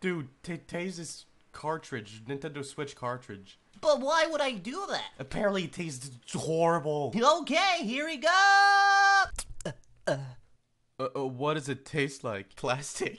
Dude, t- this cartridge, Nintendo Switch cartridge. But why would I do that? Apparently, it tastes horrible. Okay, here we go. Uh, uh, what does it taste like? Plastic.